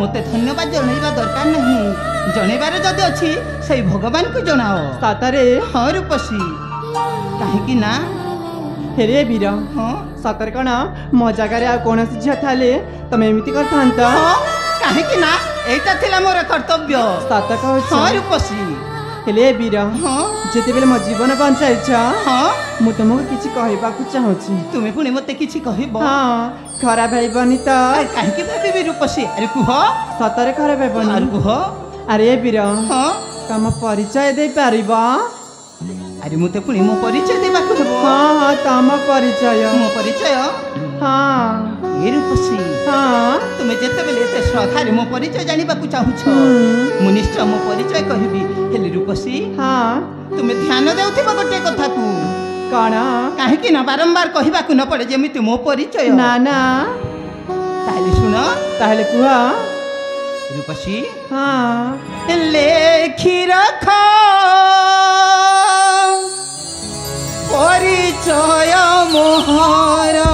ମୋତେ ଧନ୍ୟବାଦ ଜଣାଇବା ଦରକାର ନାହିଁ ଜଣାଇବାର ଯଦି ଅଛି ସେଇ ଭଗବାନଙ୍କୁ ଜଣାଅ ସତରେ ହଁ ରୂପସୀ କାହିଁକି ନା ହେରେ ବୀର ହଁ ସତରେ କ'ଣ ମୋ ଜାଗାରେ ଆଉ କୌଣସି ଝିଅ ଥାଲେ ତମେ ଏମିତି କରିଥାନ୍ତ କାହିଁକି ନା ଏଇଟା ଥିଲା ମୋର କର୍ତ୍ତବ୍ୟ ସତ କହୁଛ ହଁ ରୂପସୀ ହେଲେ ବୀର ଯେତେବେଳେ ମୋ ଜୀବନ ବଞ୍ଚାଇଛ ମୁଁ ତୁମକୁ କିଛି କହିବାକୁ ଚାହୁଁଛି ତୁମେ ପୁଣି ମୋତେ କିଛି କହିବ ଖରାପ ହେବନି ତ କାହିଁକି ଭାବିବି ରୂପସୀ ଆରେ କୁହ ସତରେ ଖରାପ ହେବନି କୁହ ଆରେ ବୀର ତମ ପରିଚୟ ଦେଇପାରିବ ଆରେ ମୁଁ ତ ପୁଣି ମୋ ପରିଚୟ ଦେବା দেবো হ্যাঁ হ্যাঁ তা আমার পরিচয় ମୋ ପରିଚୟ হ্যাঁ ନିରୁପସୀ হ্যাঁ ତୁମେ ଯେତେବେଳେ ଏତେ ଶ୍ରଦ୍ଧାରେ ମୋ ପରିଚୟ ଜାଣିବାକୁ ଚାହୁଁଛ ମୁଁ ନିଶ୍ଚୟ ମୋ ପରିଚୟ କହିବି ହେଲେ ରୂପସୀ হ্যাঁ ତୁମେ ଧ୍ୟାନ ଦେଉଥିବ ଗୋଟିଏ କଥାକୁ କ'ଣ କାହିଁକି ନା ବାରମ୍ବାର କହିବାକୁ ନ ପଡ଼େ ଯେମିତି ମୋ ପରିଚୟ ନା ନା ତାହେଲେ ଶୁଣ তাহলে কুহ ରୂପସୀ হ্যাঁ ଲେଖି ରଖ आया मुहारा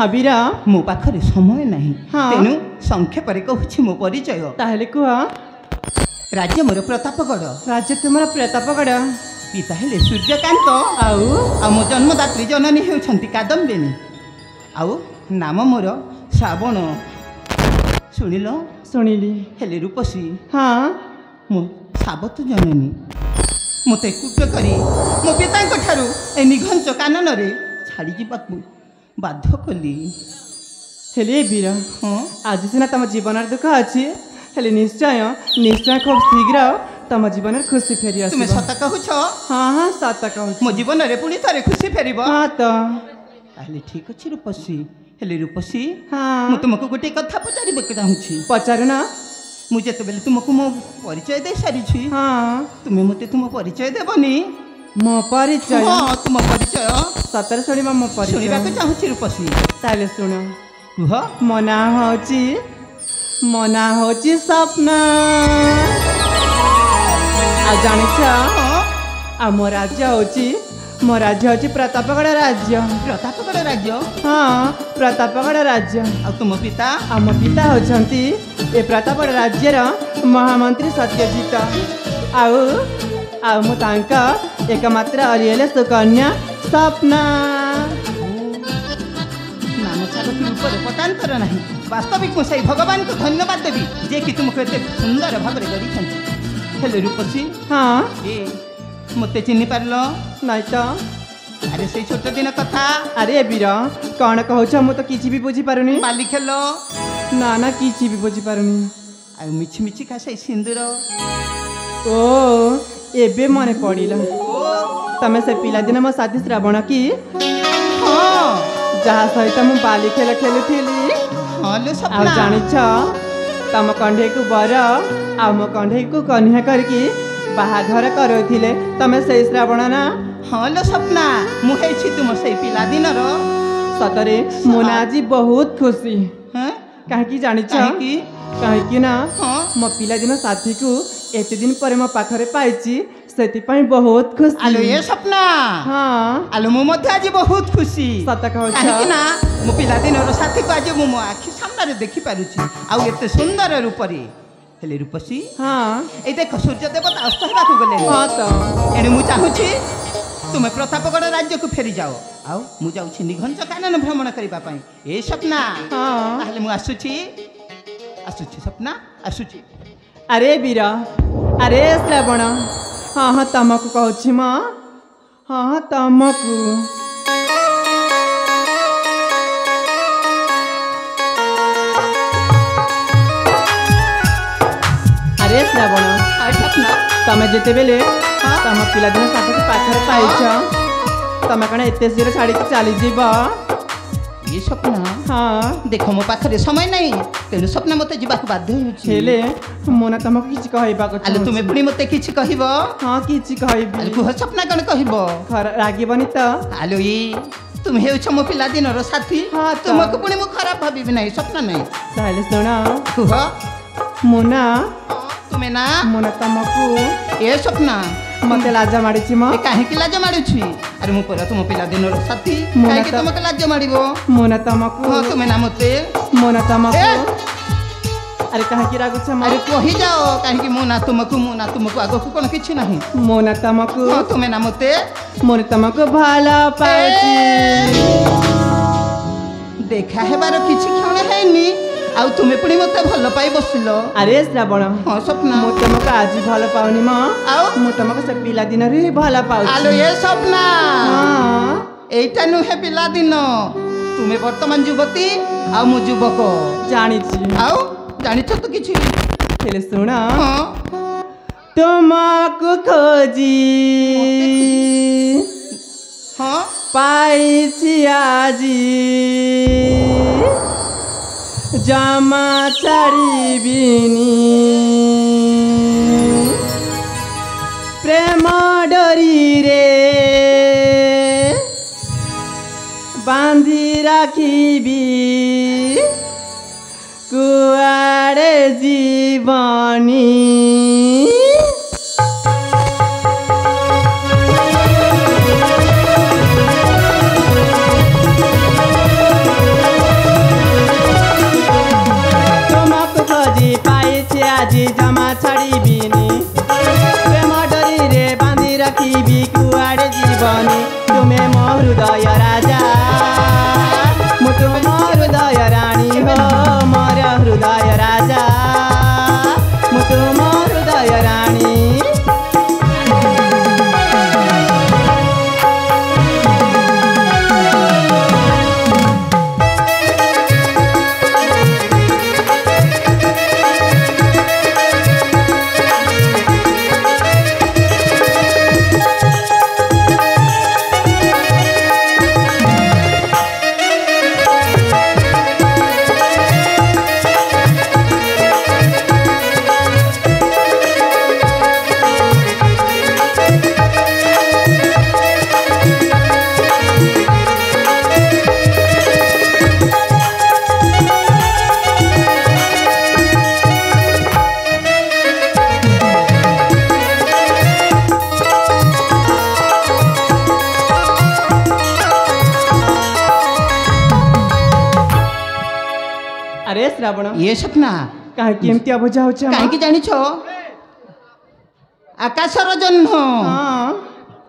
ହଁ ବୀରା ମୋ ପାଖରେ ସମୟ ନାହିଁ ତେଣୁ ସଂକ୍ଷେପରେ କହୁଛି ମୋ ପରିଚୟ ତାହେଲେ କୁହ ରାଜ୍ୟ ମୋର ପ୍ରତାପଗଡ଼ ରାଜ୍ୟ ତୁମର ପ୍ରତାପଗଡ଼ ପିତା ହେଲେ ସୂର୍ଯ୍ୟକାନ୍ତ ଆଉ ଆଉ ମୋ ଜନ୍ମଦାତ୍ରୀ ଜନନୀ ହେଉଛନ୍ତି କାଦମ୍ବିନୀ ଆଉ ନାମ ମୋର ଶ୍ରାବଣ ଶୁଣିଲ ଶୁଣିଲି ହେଲେ ରୂପସୀ ହଁ ମୋ ସାବତ ଜନନୀ ମୋତେ କୁଟ କରି ମୋ ପିତାଙ୍କ ଠାରୁ ଏ ନିଘଞ୍ଚ କାନନରେ ଛାଡ଼ିଯିବାକୁ ବାଧ୍ୟ କଲି ହେଲେ ବୀର ହଁ ଆଜି ସିନା ତମ ଜୀବନରେ ଦୁଃଖ ଅଛି ହେଲେ ନିଶ୍ଚୟ ନିଶ୍ଚୟ ଖୁବ୍ ଶୀଘ୍ର ତମ ଜୀବନରେ ଖୁସି ଫେରିବ ତୁମେ ସତ କହୁଛ ହଁ ହଁ ସତ କହୁଛ ମୋ ଜୀବନରେ ପୁଣି ଥରେ ଖୁସି ଫେରିବ ହଁ ତ ତାହେଲେ ଠିକ୍ ଅଛି ରୂପସୀ ହେଲେ ରୂପସୀ ହଁ ମୁଁ ତୁମକୁ ଗୋଟିଏ କଥା ପଚାରିବାକୁ ଚାହୁଁଛି ପଚାରୁନା ମୁଁ ଯେତେବେଳେ ତୁମକୁ ମୋ ପରିଚୟ ଦେଇସାରିଛି ହଁ ତୁମେ ମୋତେ ତୁମ ପରିଚୟ ଦେବନି ମୋ ପରିଚୟ ହଁ ତୁମ ପରିଚୟ ସତରେ ଶୁଣିବା ମୋ ପରିଚୟ ଶୁଣିବାକୁ ଚାହୁଁଛି ରୂପଶ୍ରୀ ତାହେଲେ ଶୁଣ ମୋ ନାଁ ହେଉଛି ମୋ ନାଁ ହେଉଛି ସ୍ୱପ୍ନା ଆଉ ଜାଣିଛ ଆଉ ମୋ ରାଜ୍ୟ ହେଉଛି ମୋ ରାଜ୍ୟ ହେଉଛି ପ୍ରତାପଗଡ଼ ରାଜ୍ୟ ପ୍ରତାପଗଡ଼ ରାଜ୍ୟ ହଁ ପ୍ରତାପଗଡ଼ ରାଜ୍ୟ ଆଉ ତୁମ ପିତା ଆମ ପିତା ହେଉଛନ୍ତି ଏ ପ୍ରତାପଗଡ଼ ରାଜ୍ୟର ମହାମନ୍ତ୍ରୀ ସତ୍ୟଜିତ ଆଉ ଆଉ ମୁଁ ତାଙ୍କ ଏକମାତ୍ର हरियले ସୁକନ୍ୟା सपना ନାମସାର ରୂପରେ ପଟାନ୍ତର ନାହିଁ ବାସ୍ତବିକ ମୁଁ ସେଇ ଭଗବାନଙ୍କୁ ଧନ୍ୟବାଦ ଦେବି କି ତୁମକୁ ଏତେ ସୁନ୍ଦର ଭାବରେ ଗଢ଼ିଛନ୍ତି ହେଲେ ରୂପସୀ ହଁ ଏ ମୋତେ ଚିହ୍ନି ପାରିଲ ନାଇଁ ତ ଆରେ ସେଇ ଛୋଟ ଦିନ କଥା ଆରେ ବୀର କ'ଣ କହୁଛ ମୁଁ ତ କିଛି ବି ବୁଝିପାରୁନି ବାଲି ଖେଲ ନା ନା କିଛି ବି ବୁଝିପାରୁନି ଆଉ ମିଛି ମିଛି ଖା ସେଇ ସିନ୍ଦୁର ଓ एबे मन पड़िला तमे से पिला मो साथी श्रावण की हां जहा सहित मु बाली खेल खेलुथिली हां लो तम कंढे को बर आ मो को कन्या करकी बाहाघर करथिले तमे से श्रावण ना हां लो सपना तुम से पिला सतरे मुना हाँ। जी बहुत खुशी कहीं हाँ? काहे की जानिछ काहे ना हाँ। मो पिला साथी को ଏତେ ଦିନ ପରେ ମୋ ପାଖରେ ପାଇଛି ସେଥିପାଇଁ ବହୁତ ଖୁସି ଆଲୋ ଏ ସ୍ୱପ୍ନା ହଁ ଆଲୋ ମୁଁ ମଧ୍ୟ ଆଜି ବହୁତ ଖୁସି ସତ କହୁଛି କାହିଁକି ନା ମୋ ପିଲାଦିନର ସାଥୀକୁ ଆଜି ମୁଁ ମୋ ଆଖି ସାମ୍ନାରେ ଦେଖିପାରୁଛି ଆଉ ଏତେ ସୁନ୍ଦର ରୂପରେ ହେଲେ ରୂପସୀ ହଁ ଏଇ ଦେଖ ସୂର୍ଯ୍ୟ ଦେବତା ଅସ୍ତ ହେବାକୁ ଗଲେ ହଁ ତ ଏଣୁ ମୁଁ ଚାହୁଁଛି ତୁମେ ପ୍ରତାପଗଡ଼ ରାଜ୍ୟକୁ ଫେରିଯାଅ ଆଉ ମୁଁ ଯାଉଛି ନିଘଞ୍ଚ କାନନ ଭ୍ରମଣ କରିବା ପାଇଁ ଏ ସ୍ୱପ୍ନା ତାହେଲେ ମୁଁ ଆସୁଛି ଆସୁଛି ସ୍ୱପ୍ନା ଆସୁଛି ଆରେ ବୀର ଆରେ ଶ୍ରାବଣ ହଁ ହଁ ତମକୁ କହୁଛି ମ ହଁ ତମକୁ ଆରେ ଶ୍ରାବଣ ତମେ ଯେତେବେଳେ ତମ ପିଲାଦିନ ସାଙ୍ଗକୁ ପାଖରେ ପାଇଛ ତମେ କ'ଣ ଏତେ ଶୀଘ୍ର ଛାଡ଼ିକି ଚାଲିଯିବ ଇଏ ସ୍ୱପ୍ନ ହଁ ଦେଖ ମୋ ପାଖରେ ସମୟ ନାହିଁ ତେଣୁ ସ୍ୱପ୍ନ ମୋତେ ଯିବାକୁ ବାଧ୍ୟ ହେଉଛି ହେଲେ ମୋନା ତମକୁ କିଛି କହିବାକୁ ଆଲୋ ତୁମେ ପୁଣି ମୋତେ କିଛି କହିବ ହଁ କିଛି କହିବି କୁହ ସ୍ୱପ୍ନା କ'ଣ କହିବ ରାଗିବନି ତ ଆଲୋ ଇ ତୁମେ ହେଉଛ ମୋ ପିଲାଦିନର ସାଥୀ ହଁ ତୁମକୁ ପୁଣି ମୁଁ ଖରାପ ଭାବିବି ନାହିଁ ସ୍ୱପ୍ନ ନାହିଁ ତାହେଲେ ଶୁଣ କୁହ ମୋନା ତୁମେ ନା ମୋନା ତମକୁ ଏ ସ୍ୱପ୍ନା মতে লাজ মাড়িছি ম কাহিকি লাজ মাড়ুছি আরে মু পরা তুম পিলা দিনর সাথী কাহিকি তোমাকে লাজ মাড়িব মো না তোমাকে হ্যাঁ তুমি না মতে মো না তোমাকে আরে কাহিকি রাগুছ ম আরে কহি যাও কাহিকি মো না তোমাকে মো না তোমাকে আগকু কোন কিছু নাহি মো না তোমাকে হ্যাঁ তুমি না মতে মো না তোমাকে ভালো পাইছি দেখা হেবার কিছু ক্ষণ হয়নি ଆଉ ତୁମେ ପୁଣି ମୋତେ ଭଲ ପାଇ ବସିଲ ଆରେ ଶ୍ରାବଣ ହଁ ସ୍ୱପ୍ନ ମୁଁ ତମକୁ ଆଜି ଭଲ ପାଉନି ମ ଆଉ ମୁଁ ତମକୁ ସେ ପିଲାଦିନରୁ ହିଁ ଭଲ ପାଉଛି ଆଲୋ ଏ ସ୍ୱପ୍ନ ଏଇଟା ନୁହେଁ ପିଲାଦିନ ତୁମେ ବର୍ତ୍ତମାନ ଯୁବତୀ ଆଉ ମୁଁ ଯୁବକ ଜାଣିଛି ଆଉ ଜାଣିଛ ତ କିଛି ହେଲେ ଶୁଣ তোমাকে খোঁজি পাইছি আজি জামা চারিবিনি প্রেম ডরি রে বাঁধি রাখিবি কুয়ারে জীবনী जमा छड़ी बिनी बांधी रखी भी कुआड़े जीवनी तुम्हें मोहृदय राजा ଆରେ ଶ୍ରାବଣ ଏ ସ୍ୱପ୍ନା କାହିଁକି ଏମିତି ଆବଜା ହେଉଛି କାହିଁକି ଜାଣିଛ ଆକାଶର ଜହ୍ନ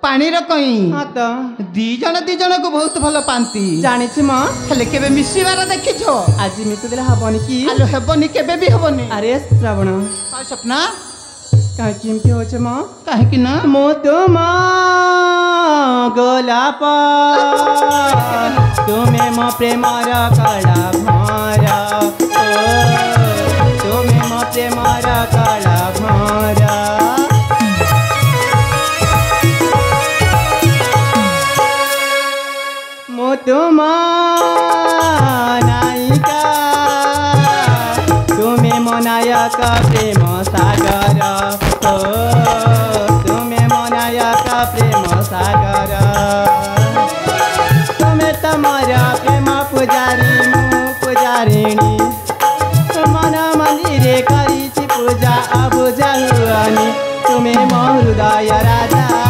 ପାଣିର କଇଁ ଦି ଜଣ ଦି ଜଣକୁ ବହୁତ ଭଲ ପାଆନ୍ତି ଜାଣିଛି ମା ହେଲେ କେବେ ମିଶିବାର ଦେଖିଛ ଆଜି ମିଶିଦେଲେ ହବନି କି ହେବନି କେବେ ବି ହବନି ଆରେ ଶ୍ରାବଣ ସ୍ୱପ୍ନା कांचीम प्योचमा काहे कि ना मो मोदुमा गोलाप तुम्हें मो प्रेमारा काला भारा तुम्हें मो प्रेमारा काला मारा मोदुमा नायिका तुम्हें मोनाया का प्रेम तारिणी मन मंदिरे करी पूजा अबुझ हुआनी तुम्हें मोहृदय राजा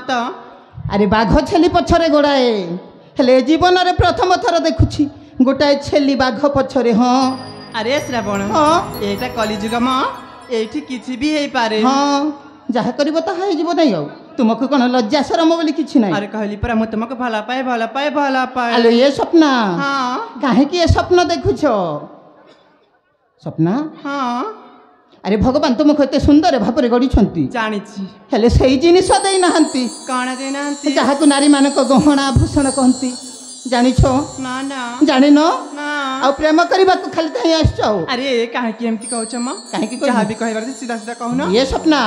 ମାତା ଆରେ ବାଘ ଛେଲି ପଛରେ ଗୋଡ଼ାଏ ହେଲେ ଜୀବନରେ ପ୍ରଥମ ଥର ଦେଖୁଛି ଗୋଟାଏ ଛେଲି ବାଘ ପଛରେ ହଁ ଆରେ ଶ୍ରାବଣ ହଁ ଏଇଟା କଲିଯୁଗ ମ ଏଇଠି କିଛି ବି ହେଇପାରେ ହଁ ଯାହା କରିବ ତାହା ହେଇଯିବ ନାଇଁ ଆଉ ତୁମକୁ କ'ଣ ଲଜ୍ଜା ସରମ ବୋଲି କିଛି ନାହିଁ ଆରେ କହିଲି ପରା ମୁଁ ତୁମକୁ ଭଲ ପାଏ ଭଲ ପାଏ ଭଲ ପାଏ ଆଲୋ ଏ ସ୍ୱପ୍ନ ହଁ କାହିଁକି ଏ ସ୍ୱପ୍ନ ଦେଖୁଛ ସ୍ୱପ୍ନ ହଁ আরে ভগবান তোমাকে এত সুন্দর ভাবে গড়িছন্তি জানিছি হেলে সেই জিনিস দেই নাহান্তি কোন দেই নাহান্তি যাহাকু নারী মানক গহনা আভূষণ কহন্তি জানিছ না না জানিন না ଆଉ ପ୍ରେମ କରିବାକୁ ଖାଲି ଧାଇଁ ଆସିଛ ଆଉ ଆରେ କାହିଁକି ଏମିତି କହୁଛ ମା କାହିଁକି ଯାହା ବି କହିବାର ଅଛି ସିଧା ସିଧା କହୁନ ଏ ସ୍ୱପ୍ନା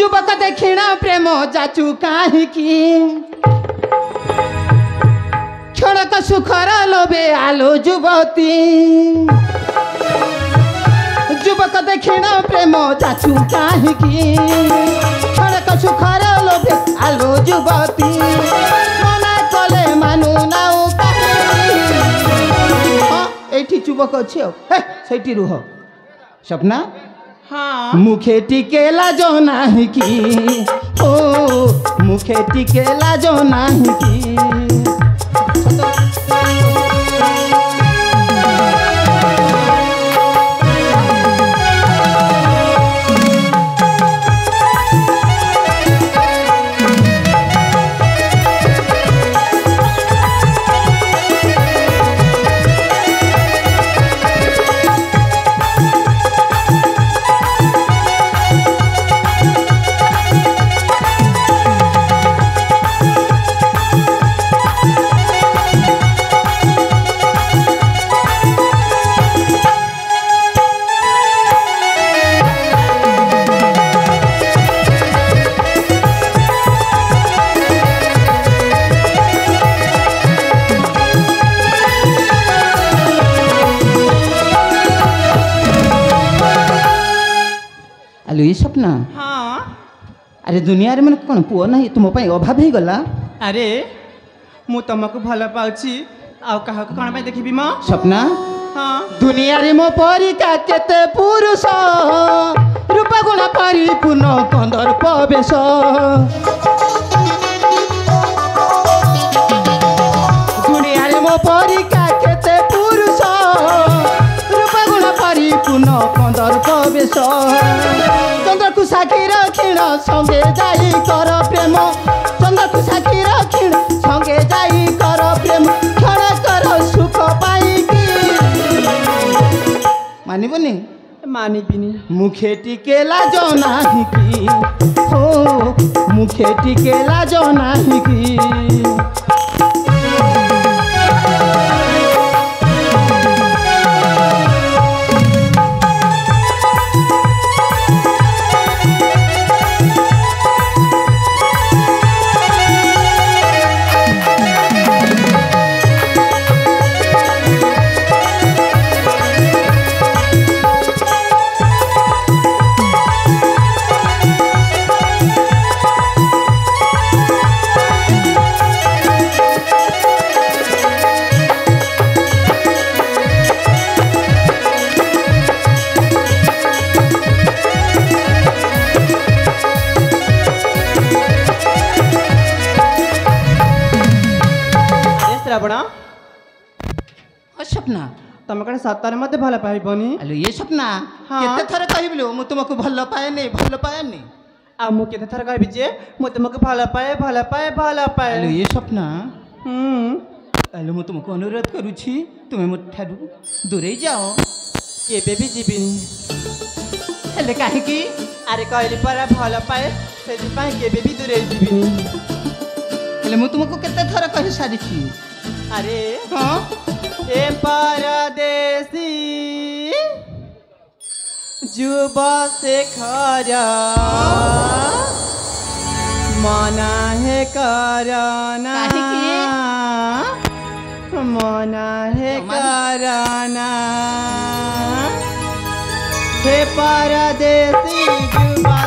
ଯୁବକ ଦେଖିଣ ପ୍ରେମ ଯାଚୁ କାହିଁକି କ୍ଷଣକ ସୁଖର ଲୋଭେ ଆଲୋ ଯୁବତୀ ରୂପକ ଦେଖିଣ ପ୍ରେମ ଚାଛୁ କାହିଁକି କ୍ଷଣକ ସୁଖର ଲୋଭେ ଆଲୋ ଯୁବତୀ ମନା କଲେ ମାନୁ ନାଉ ହଁ ଏଇଠି ଯୁବକ ଅଛି ଆଉ ସେଇଠି ରୁହ ସ୍ୱପ୍ନା মুখে টিকে লাজ নাহি কি ও মুখে টিকে লাজ নাহি কি ସ୍ୱପ୍ନ ଆରେ ଦୁନିଆରେ ମାନେ କ'ଣ ପୁଅ ନାହିଁ ତୁମ ପାଇଁ ଅଭାବ ହେଇଗଲା ଆରେ ମୁଁ ତମକୁ ଭଲ ପାଉଛି ଆଉ କାହାକୁ କ'ଣ ପାଇଁ ଦେଖିବି ମୋ ସ୍ୱପ୍ନା ଦୁନିଆରେ ମୋ ପରିକା କେତେ ପୁରୁଷ ରୂପଗୁଣ ପରିପୂର୍ଣ୍ଣ କନ୍ଦର୍ପ ବେଶ ଦୁନିଆରେ ମୋ ପରିକା କେତେ ପୁରୁଷ ରୂପଗୁଣ ପରିପୂର୍ଣ୍ଣ କନ୍ଦର୍ପ ବେଶ সঙ্গে যাই কর প্রেম চন্দ্রকু সাক্ষী রক্ষী সঙ্গে যাই কর প্রেম ক্ষণ কর সুখ পাইকি মানিবনি মানিবিনি মুখে টিকে লাজ নাহি কি ও মুখে টিকে লাজ নাহি কি तुम कड़े सतार मत भल पाइबनी हेलो ये स्वप्ना केते थर कहिबलो मु तुमको भल पाएनी भल पाएनी आ मु केते थर कहिबि जे मु तुमको भल पाए भल पाए भल पाए हेलो ये स्वप्ना हम हेलो मु तुमको अनुरोध करूची तुमे मो ठाडू दूरे जाओ केबे भी जीबिनी हेलो काहे की আরে কহিলি পরা ভাল পায়ে সেপাই কেবে বি দূরে যাবিনি হলে মু তোমাকে কেতে থর কহি সারিছি अरे हाँ ए परदेसी जुबा से खारा माना है कराना माना है कराना हे परदेसी जुबा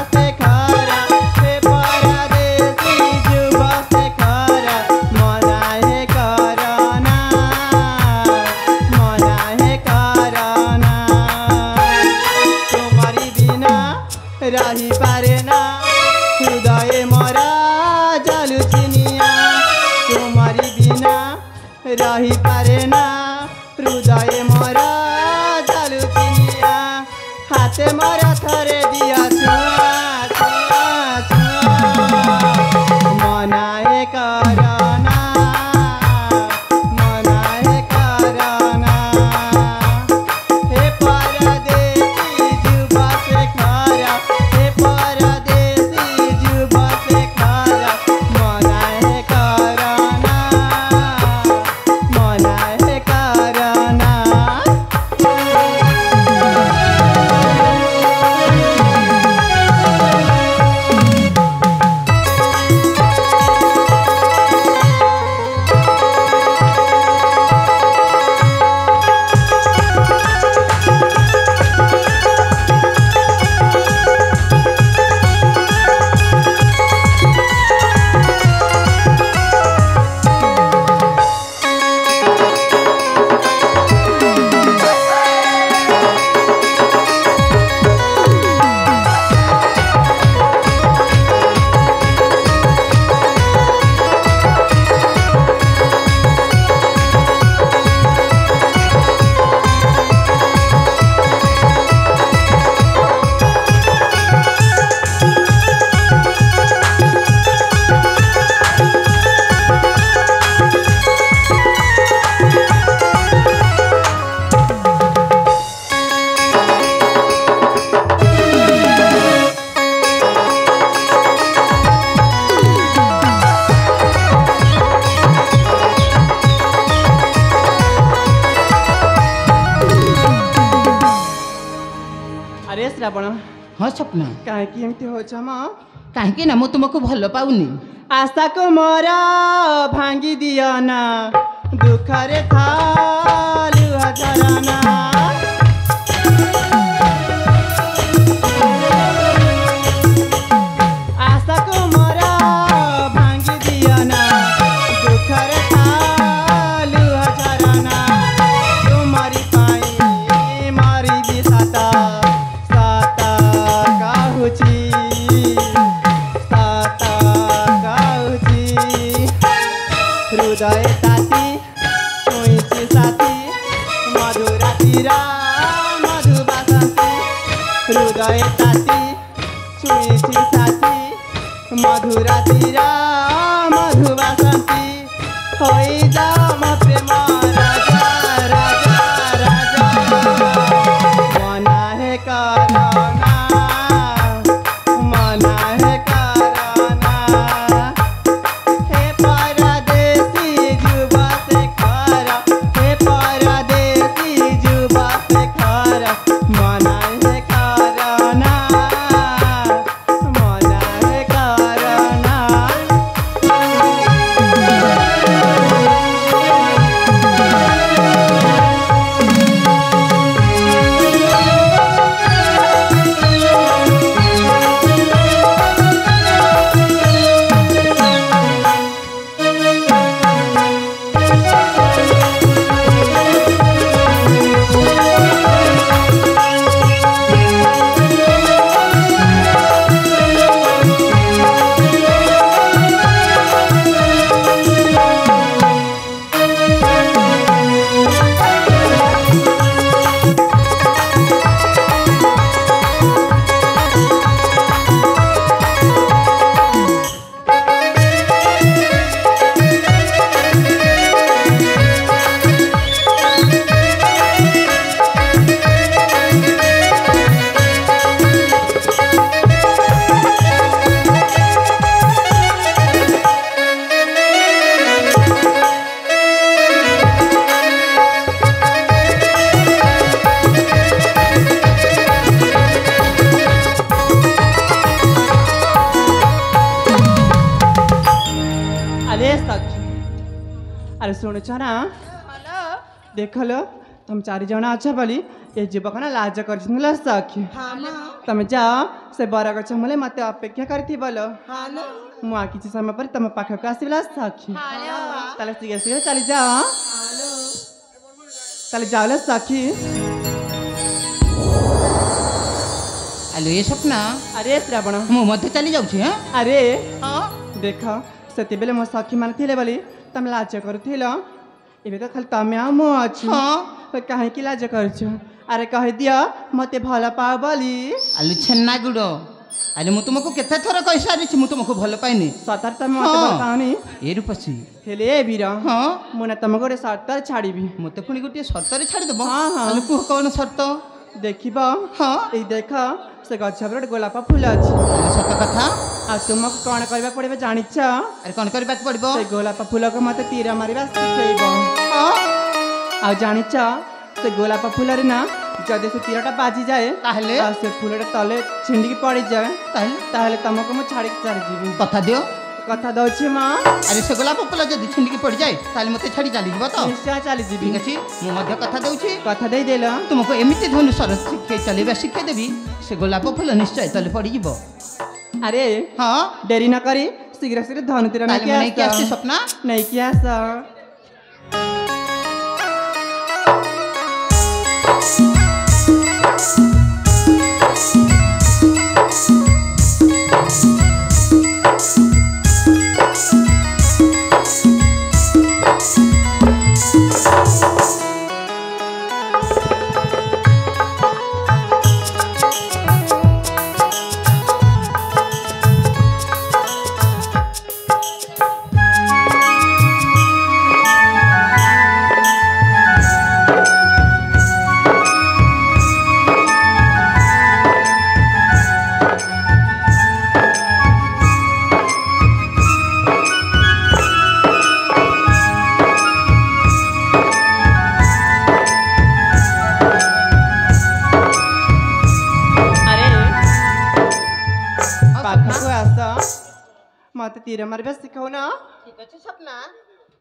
पाऊनी आशा को मोरा भांगी दिया राधे देख लो तुम चारि जन अछ बोली ये युवक ना लाज कर सखी हाँ, तुम जाओ से बर गच मूले मत अपेक्षा कर बोलो हाँ, किसी समय पर तुम पाखक को सखी हाँ, ताले सीधे सीधे जाओ ताले जाओ सखी हेलो ये सपना अरे श्रावण मुझे चली जाऊँ हाँ अरे हाँ देख से मो सखी मान तुम लाज करू ଏବେ ତ ଖାଲି ତମେ ଆଉ ମୁଁ ଅଛି କାହିଁକି ଲାଜ କରୁଛ ଆରେ କହିଦିଅ ମୋତେ ଭଲ ପାଅ ବୋଲି ଆଲୁ ଛେନା ଗୁଡ଼ ଆରେ ମୁଁ ତୁମକୁ କେତେ ଥର କହିସାରିଛି ମୁଁ ତୁମକୁ ଭଲ ପାଇନି ସତରେ ତମେ ମୋତେ ଭଲ ପାଉନି ଏ ରୂପସୀ ହେଲେ ଏ ବୀର ହଁ ମୁଁ ନା ତମକୁ ଗୋଟେ ସର୍ତ୍ତରେ ଛାଡ଼ିବି ମୋତେ ପୁଣି ଗୋଟିଏ ସର୍ତ୍ତରେ ଛାଡ଼ିଦେବ ହଁ ହଁ କୁହ କ'ଣ ସର୍ତ୍ତ ଦେଖିବ ହଁ ଏଇ ଦେଖ ସେ ଗଛ ଉପରେ ଗୋଟେ ଗୋଲାପ ଫୁଲ ଅଛି ସତ କଥା ଆଉ ତୁମକୁ କ'ଣ କରିବାକୁ ପଡ଼ିବ ଜାଣିଛ ଆରେ କ'ଣ କରିବାକୁ ପଡ଼ିବ ସେ ଗୋଲାପ ଫୁଲକୁ ମତେ ତୀର ମାରିବା ଶିଖେଇବ ଆଉ ଜାଣିଛ ସେ ଗୋଲାପ ଫୁଲରେ ନା ଯଦି ସେ ତୀରଟା ବାଜିଯାଏ ତାହେଲେ ଆଉ ସେ ଫୁଲଟା ତଳେ ଛିଣ୍ଡିକି ପଡ଼ିଯାଏ ତାହେଲେ ତାହେଲେ ତମକୁ ମୁଁ ଛାଡ଼ିକି ଚାଲିଯିବି କଥା ଦିଅ কথা দଉଛି মা আরে সে গোলাপ ফুল যদি ছিন্ডিকি পড়ি যায় তাহলে মতে ছাড়ি চালি যাব তো নিশ্চয় চালি যাবি ঠিক আছে মু মধ্য কথা দଉଛି কথা দেই দেল তোমাকে এমিতি ধনু সরস শিখাই বা শিখাই দেবি সে গোলাপ ফুল নিশ্চয় তলে পড়ি যাব আরে হ্যাঁ দেরি না করি শীঘ্র শীঘ্র ধনু তীর নাকি আসছে স্বপ্ন নাকি আস কাকু আস মতে তীর মারবে শিখাও না ঠিক আছে স্বপ্না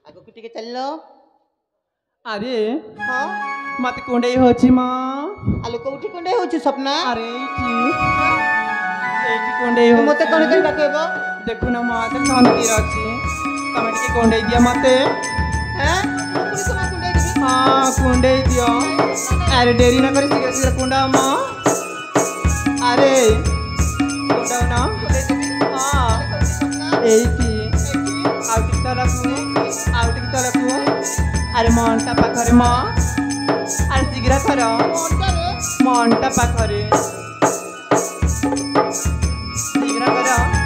আগুক টিকে চাল আরে হ্যাঁ মতে কুণ্ডেই হচ্ছে মা আলো কোটি কুণ্ডেই হচ্ছে স্বপ্না আরে এইটি এইটি কুণ্ডেই হচ্ছে মতে কোন କରିବାକୁ ହେବ দেখুন মা দেখুন তীর আছে তুমি টিকে কুণ্ডেই দিয়া মতে হ্যাঁ হ্যাঁ কুণ্ডেই দিও আরে না ଏଇଠି ଆଉ ଟିକେ ତଳକୁ ଆଉ ଟିକେ ତଳକୁ ଆରେ ମଣ୍ଟା ପାଖରେ ମ ଆରେ ଶୀଘ୍ର କର ମଣ୍ଟା ପାଖରେ ଶୀଘ୍ର କର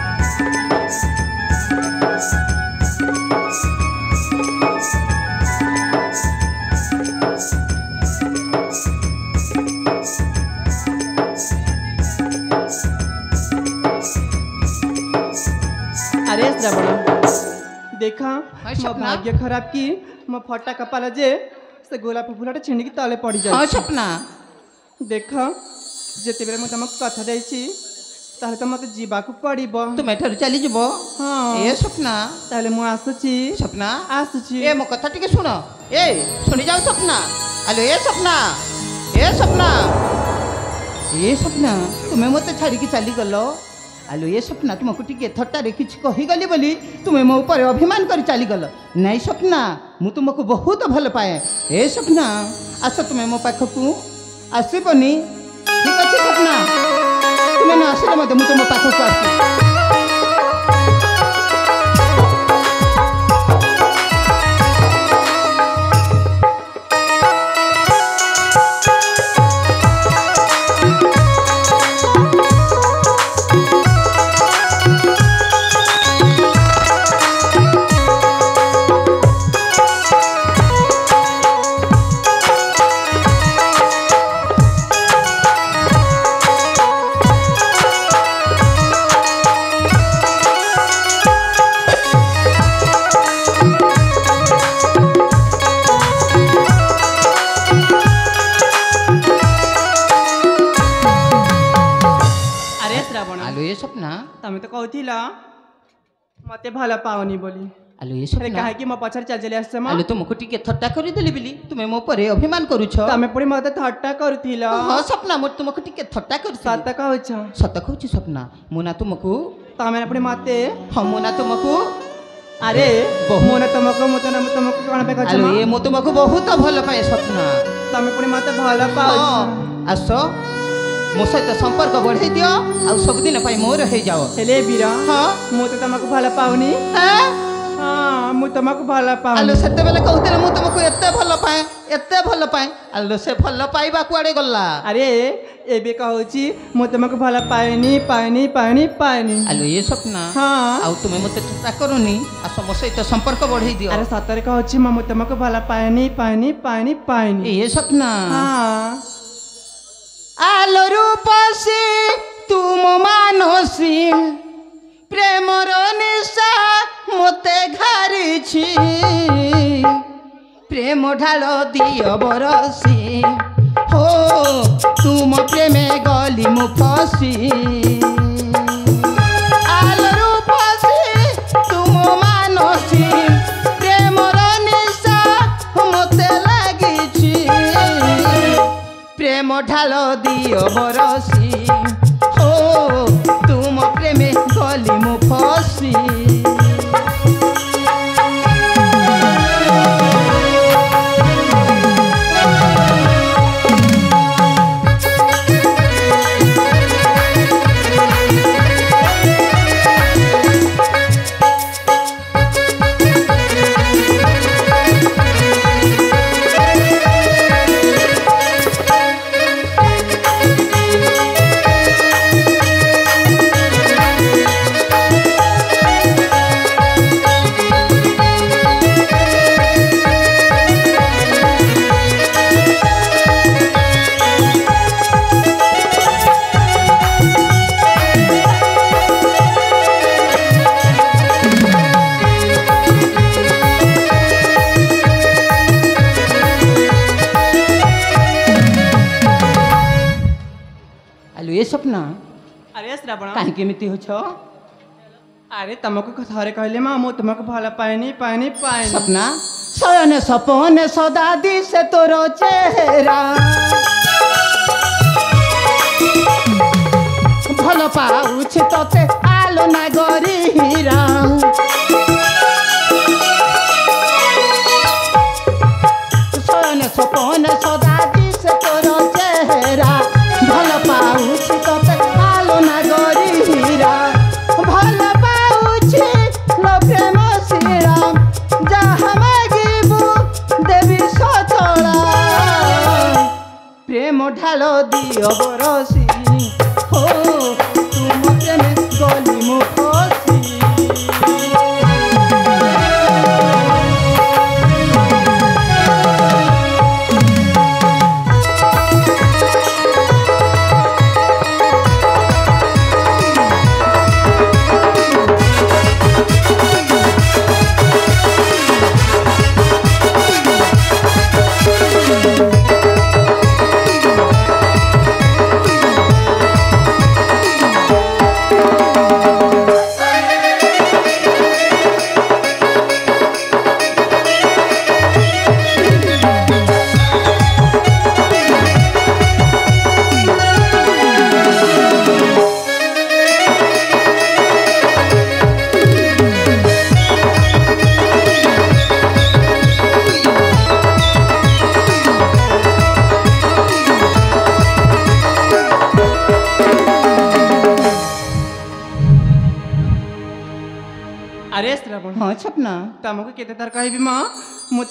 जाबण देखा मो भाग्य खराब की मो फटा कपाल जे से गोलाप फूलटा छिणिकी तले पड़ी जाए सपना देख যেতবে মু তোমাকে কথা দিয়েছি তাহলে তো মতো যাওয়া পড়ব তুমি এঠার চালি যাব এ স্বপ্না তাহলে মু আসুছি স্বপ্না আসুছি এ মো কথা টিকে শুন এ শুনি যাও স্বপ্না হ্যালো এ স্বপ্না এ স্বপ্না এ স্বপ্না তুমি মতো ছাড়িকি চালিগল আলু এ স্বপ্না তোমাকে টিকি থরটারে কিছু কহিগলি বলে তুমি মো উপরে অভিমান করে চালিগল নাই স্বপ্না মু তোমাকে বহুত ভাল পায়ে এ স্বপ্না আস তুমি মো পাখকু আসবনি ঠিক আছে স্বপ্না তুমি ন আসলে মধ্যে মু তোমার পাখকু আসবি ସ୍ୱପ୍ନା ତମେ ତ କହୁଥିଲ ମତେ ଭଲ ପାଉନି ବୋଲି ଆଲୋ ଏ ସ୍ୱପ୍ନା କାହିଁକି ମୋ ପଛରେ ଚାଲି ଆସିଛ ମା ଆଲୋ ତୁମକୁ ଟିକେ ଥଟ୍ଟା କରିଦେଲି ବୋଲି ତୁମେ ମୋ ଉପରେ ଅଭିମାନ କରୁଛ ତମେ ପୁଣି ମତେ ଥଟ୍ଟା କରୁଥିଲ ହଁ ସ୍ୱପ୍ନା ମୁଁ ତୁମକୁ ଟିକେ ଥଟ୍ଟା କରୁଛି ସତ କହୁଛ ସତ କହୁଛି ସ୍ୱପ୍ନା ମୁଁ ନା ତୁମକୁ ତମେ ପୁଣି ମତେ ହଁ ମୁଁ ନା ତୁମକୁ ଆରେ ବହୁ ନା ତୁମକୁ ମୁଁ ତ ତୁମକୁ କ'ଣ ପାଇଁ କରୁଛି ଆଲୋ ଏ ମୁଁ ତୁମକୁ ବହୁତ ଭଲ ପାଏ ସ୍ୱପ୍ନା ତମେ ପୁଣି ମତେ ଭଲ ପାଅ ଆସ ମୋ ସହିତ ସମ୍ପର୍କ ବଢ଼େଇ ଦିଅ ଆଉ ସବୁଦିନ ପାଇଁ ମୋର ହେଇଯାଅ ହେଲେ ବୀର ହଁ ମୁଁ ତ ତମକୁ ଭଲ ପାଉନି ହଁ ମୁଁ ତମକୁ ଭଲ ପାଉ ସେତେବେଳେ କହୁଥିଲେ ମୁଁ ତମକୁ ଏତେ ଭଲ ପାଏ ଏତେ ଭଲ ପାଏ ଆଲୋ ସେ ଭଲ ପାଇବା କୁଆଡ଼େ ଗଲା ଆରେ ଏବେ କହୁଛି ମୁଁ ତମକୁ ଭଲ ପାଏନି ପାଏନି ପାଏନି ପାଏନି ଆଲୋ ଏ ସ୍ୱପ୍ନ ହଁ ଆଉ ତୁମେ ମୋତେ ଥଟ୍ଟା କରୁନି ଆସ ମୋ ସହିତ ସମ୍ପର୍କ ବଢ଼େଇ ଦିଅ ଆରେ ସତରେ କହୁଛି ମୁଁ ତମକୁ ଭଲ ପାଏନି ପାଏନି ପାଏନି ପାଏନି ଏ ସ୍ୱପ୍ନ ହଁ আলোর উপসে তুম মানসী প্রেমর নিশা মতে ঘারিছি প্রেম ঢাল দিয় বরসি হো তুম প্রেমে গলি মু ফসি আলোর তুম মানসী Cántalo, Dios, moros ଶ୍ରାବଣ କାହିଁକି ଏମିତି ହେଉଛ ଆରେ ତମକୁ ଥରେ କହିଲେ ମା ମୁଁ ତୁମକୁ ଭଲ ପାଏନି ପାଏନି ପାଏନି ସ୍ୱପ୍ନା ଶୟନ ସପନେ ସଦା ଦିଶେ ତୋର ଚେହେରା ଭଲ ପାଉଛି ତତେ ଆଲୋ ନାଗରୀ ହୀରା ঢাল দিও বরসি হো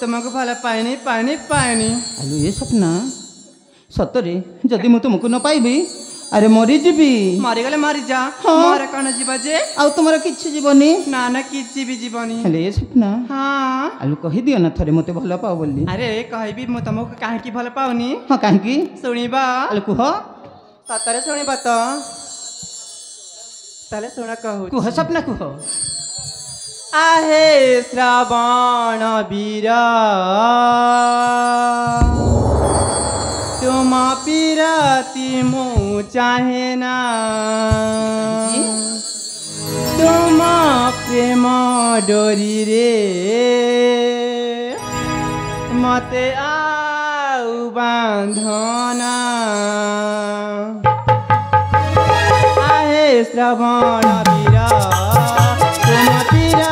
तुमको भल पाए पाए पाए आलु ये सपना सतरे जदि मु तुमको न पाइबी अरे मरी जी मरीगले मरी जा मोर कौन जीवजे आम कि जीवन ना ना कि जीवन सपना हाँ आलु कही दि ना थे मत भल पाओ बोली अरे कह तुमको कहीं भल पाऊनी हाँ कहीं शुणब आलु कह सतरे शुणब तो तुण कह कह सपना कह आहे श्रावण बीरा तुम पीरती मुँह चाहे ना तुम प्रेम डोरी रे मत आऊ बांधना आहे श्रवण बीरा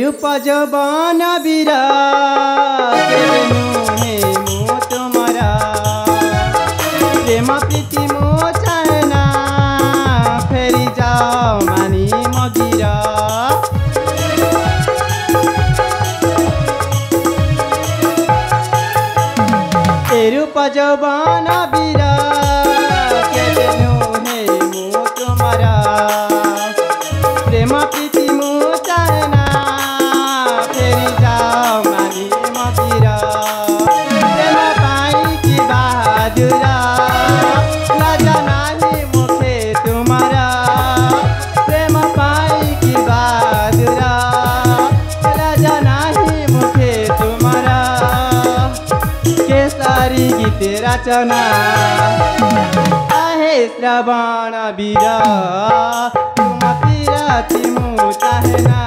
रूप जबाना बिरा के मो तुम्हारा प्रीति मो चाहना फेरी जाओ रचना आहे श्रवण वीर तुमती अति चाहना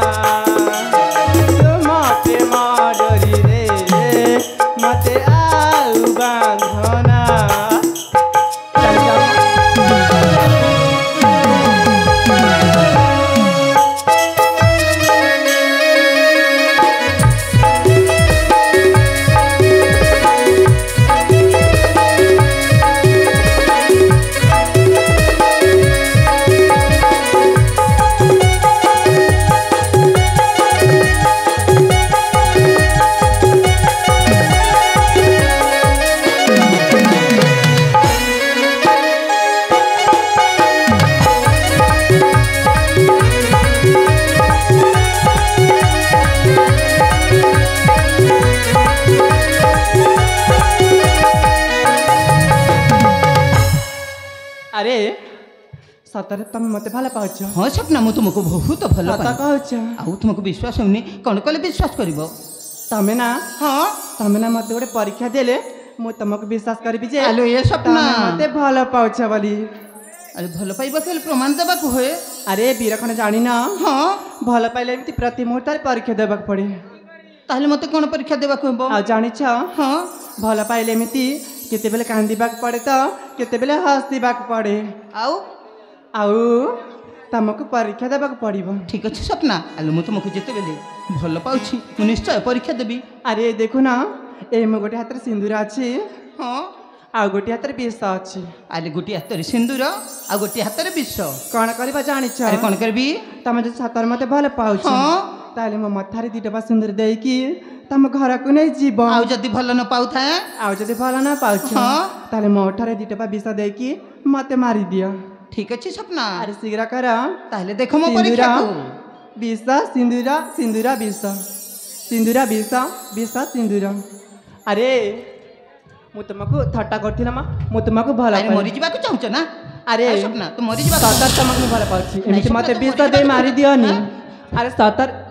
মতে ভাল পাওছ হ্যাঁ স্বপ্না মু তোমাকে বহুত ভাল পাওছ আউ তোমাকে বিশ্বাস হউনি কোন কলে বিশ্বাস করিব তুমি না হ্যাঁ তুমি না মতে গোটে পরীক্ষা দেলে মু তোমাকে বিশ্বাস করিবি যে আলো এ স্বপ্না মতে ভাল পাওছ বলি আরে ভাল পাইব তাহলে প্রমাণ দেবাকু হয়ে আরে বীরখন জানি না হ্যাঁ ভাল পাইলে এমনি প্রতি মুহূর্তে পরীক্ষা দেবাক পড়ে তাহলে মতে কোন পরীক্ষা দেবাকু হব আ জানিছ হ্যাঁ ভাল পাইলে এমনি কেতবে কান্দিবাক পড়ে তো কেতবে হসদিবাক পড়ে আউ ଆଉ ତମକୁ ପରୀକ୍ଷା ଦେବାକୁ ପଡ଼ିବ ଠିକ୍ ଅଛି ସ୍ୱପ୍ନା ଆଲୋ ମୁଁ ତୁମକୁ ଯେତେବେଳେ ଭଲ ପାଉଛି ମୁଁ ନିଶ୍ଚୟ ପରୀକ୍ଷା ଦେବି ଆରେ ଦେଖୁନ ଏ ମୋ ଗୋଟେ ହାତରେ ସିନ୍ଦୁର ଅଛି ହଁ ଆଉ ଗୋଟିଏ ହାତରେ ବିଷ ଅଛି ଆରେ ଗୋଟିଏ ହାତରେ ସିନ୍ଦୁର ଆଉ ଗୋଟିଏ ହାତରେ ବିଷ କ'ଣ କରିବା ଜାଣିଛ ଆରେ କ'ଣ କରିବି ତମେ ଯଦି ସତରେ ମୋତେ ଭଲ ପାଉଛ ତାହେଲେ ମୋ ମଥାରେ ଦୁଇଟା ବା ସିନ୍ଦୁର ଦେଇକି ତମ ଘରକୁ ନେଇଯିବ ଆଉ ଯଦି ଭଲ ନ ପାଉଥାଏ ଆଉ ଯଦି ଭଲ ନ ପାଉଛ ତାହେଲେ ମୋ ଠାରେ ଦୁଇଟା ବା ବିଷ ଦେଇକି ମୋତେ ମାରିଦିଅ ठीक अच्छे सपना अरे शीघ्र कर देख मो परीक्षा विष सिंदूर सिंदूर विष सिंदूर विष विष सिंदूर अरे मु तुमको थट्टा कर तुमको भल मरी चाहछ ना अरे सपना तो मरी सतर तुमको भल पाऊ मत विष दे मारी दिनी हाँ? अरे सतर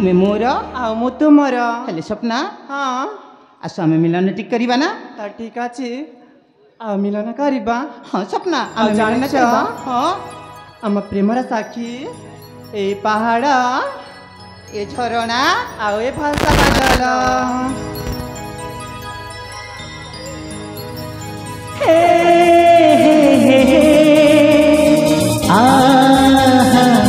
তুমি মোর আও মু তোমার হলে স্বপ্না হ্যাঁ আস আমি মিলন ঠিক করিবা না তা ঠিক আছে আও মিলন করিবা হ্যাঁ স্বপ্না আমি মিলন করিবা হ্যাঁ ଆମ ପ୍ରେମର ସାକ୍ଷୀ ଏ ପାହାଡ଼ ଏ ଝରଣା ଆଉ ଏ ଭାଷା ପାଗଳ ହେ